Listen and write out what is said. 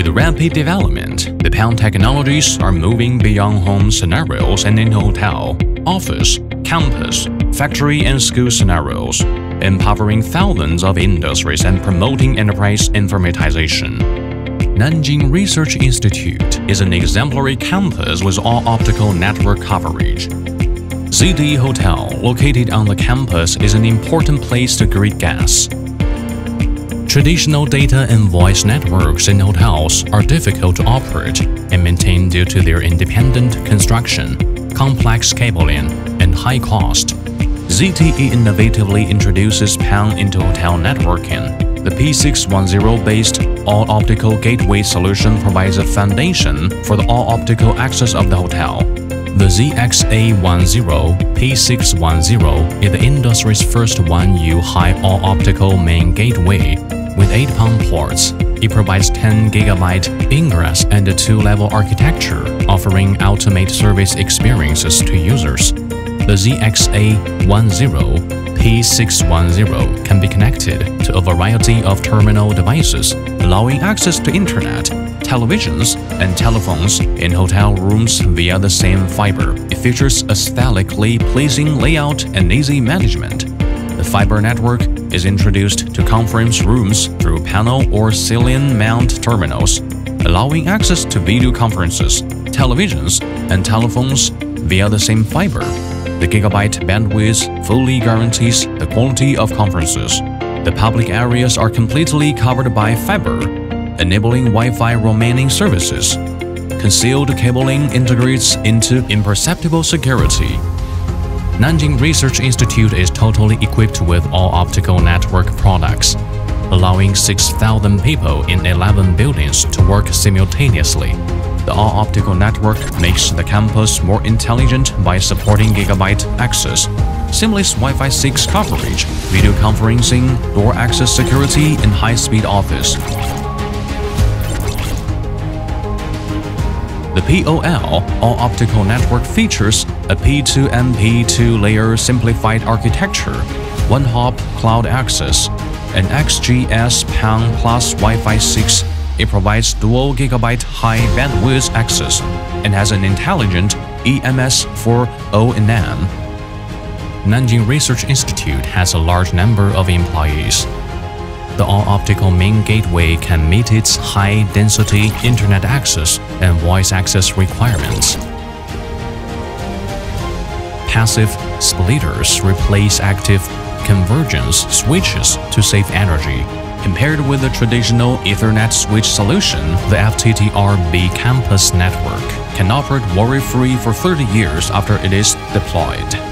With rapid development, the PON technologies are moving beyond home scenarios and in hotel, office, campus, factory, and school scenarios, empowering thousands of industries and promoting enterprise informatization. Nanjing Research Institute is an exemplary campus with all optical network coverage. ZTE Hotel, located on the campus, is an important place to greet guests. Traditional data and voice networks in hotels are difficult to operate and maintain due to their independent construction, complex cabling, and high cost. ZTE innovatively introduces PON into hotel networking. The P610-based all-optical gateway solution provides a foundation for the all-optical access of the hotel. The ZXA10 P610 is the industry's first 1U high all-optical main gateway with 8 PON ports, it provides 10 GB ingress and a two-level architecture, offering ultimate service experiences to users. The ZXA10 P610 can be connected to a variety of terminal devices, allowing access to internet, televisions, and telephones in hotel rooms via the same fiber. It features aesthetically pleasing layout and easy management. Fiber network is introduced to conference rooms through panel or ceiling mount terminals, allowing access to video conferences, televisions, and telephones via the same fiber. The gigabyte bandwidth fully guarantees the quality of conferences. The public areas are completely covered by fiber, enabling Wi-Fi roaming services. Concealed cabling integrates into imperceptible security Nanjing Research Institute is totally equipped with all optical network products, allowing 6,000 people in 11 buildings to work simultaneously. The all-optical network makes the campus more intelligent by supporting gigabit access, seamless Wi-Fi 6 coverage, video conferencing, door access security, and high-speed office. The POL, all-optical network features a P2MP2 layer simplified architecture, one-hop cloud access, and XGS PON plus Wi-Fi 6. It provides dual gigabit high bandwidth access and has an intelligent EMS for O&M. Nanjing Research Institute has a large number of employees. The all-optical main gateway can meet its high-density internet access and voice access requirements passive splitters replace active convergence switches to save energy. Compared with the traditional Ethernet switch solution, the FTTR-B campus network can operate worry-free for 30 years after it is deployed.